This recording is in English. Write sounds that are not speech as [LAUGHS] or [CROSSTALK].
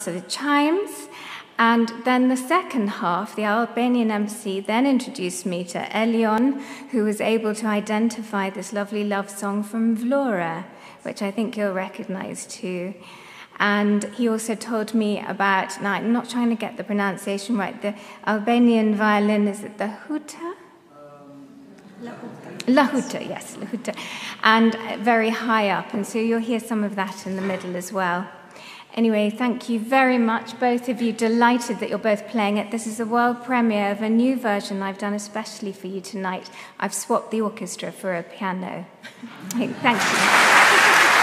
So the chimes, and then the second half, the Albanian embassy then introduced me to Eljon, who was able to identify this lovely love song from Vlora, which I think you'll recognize too. And he also told me about, now I'm not trying to get the pronunciation right, the Albanian violin, is it the huta? Lahuta, yes, Lahuta. And very high up, and so you'll hear some of that in the middle as well. Anyway, thank you very much, both of you. Delighted that you're both playing it. This is a world premiere of a new version I've done especially for you tonight. I've swapped the orchestra for a piano. [LAUGHS] Thank you.